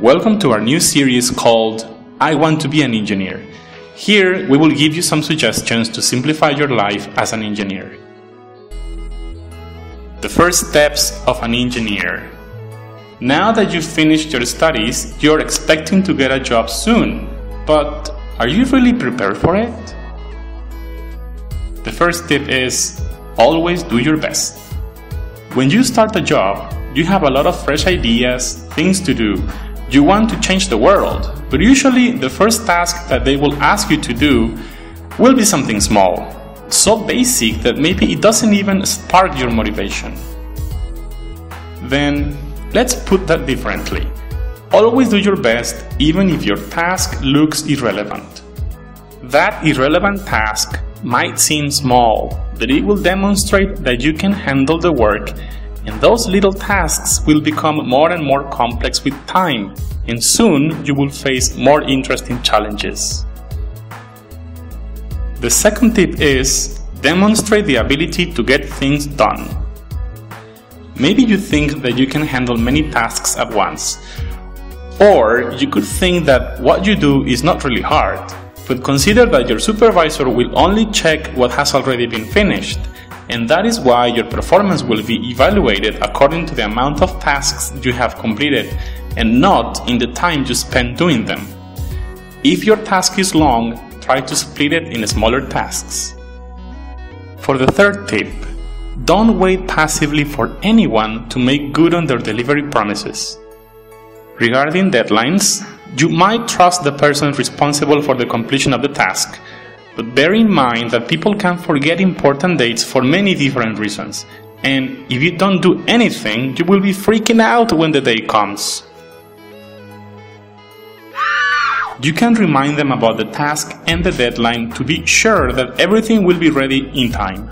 Welcome to our new series called I Want to Be an Engineer. Here, we will give you some suggestions to simplify your life as an engineer. The first steps of an engineer. Now that you've finished your studies, you're expecting to get a job soon, but are you really prepared for it? The first tip is always do your best. When you start a job, you have a lot of fresh ideas, things to do. You want to change the world, but usually the first task that they will ask you to do will be something small, so basic that maybe it doesn't even spark your motivation. Then, let's put that differently. Always do your best even if your task looks irrelevant. That irrelevant task might seem small, but it will demonstrate that you can handle the work and those little tasks will become more and more complex with time, and soon you will face more interesting challenges. The second tip is demonstrate the ability to get things done. Maybe you think that you can handle many tasks at once, or you could think that what you do is not really hard, but consider that your supervisor will only check what has already been finished and that is why your performance will be evaluated according to the amount of tasks you have completed and not in the time you spend doing them. If your task is long, try to split it in smaller tasks. For the third tip, don't wait passively for anyone to make good on their delivery promises. Regarding deadlines, you might trust the person responsible for the completion of the task but bear in mind that people can forget important dates for many different reasons, and if you don't do anything, you will be freaking out when the day comes. You can remind them about the task and the deadline to be sure that everything will be ready in time.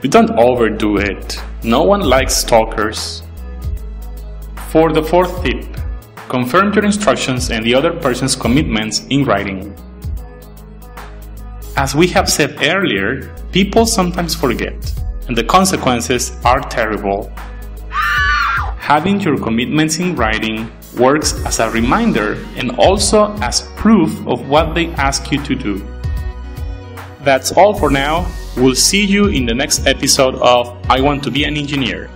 But don't overdo it. No one likes stalkers. For the fourth tip, confirm your instructions and the other person's commitments in writing. As we have said earlier, people sometimes forget, and the consequences are terrible. Having your commitments in writing works as a reminder and also as proof of what they ask you to do. That's all for now. We'll see you in the next episode of I Want to Be an Engineer.